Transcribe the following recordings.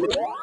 What?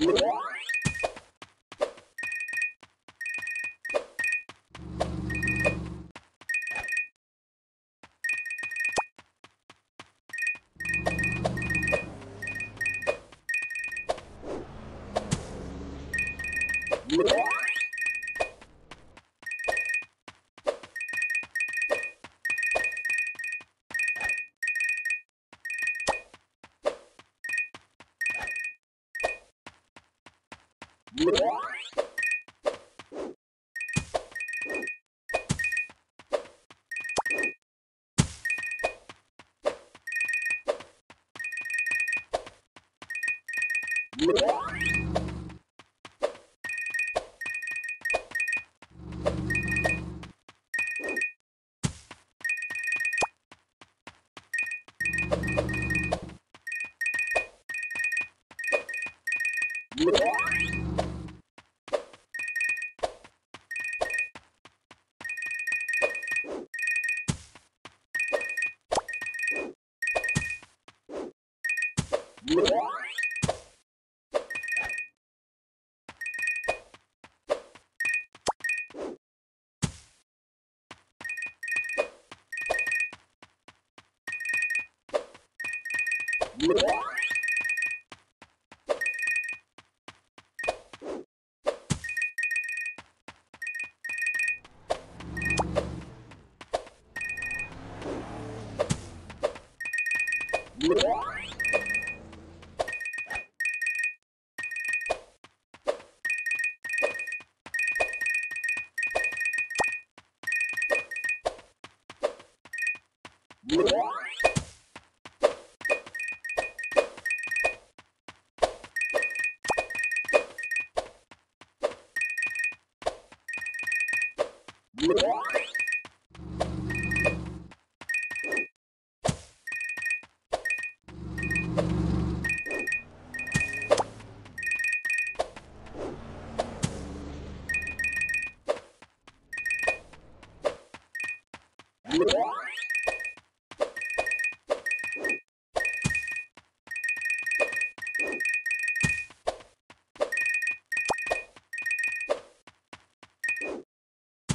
What? What? What? What? Yeah.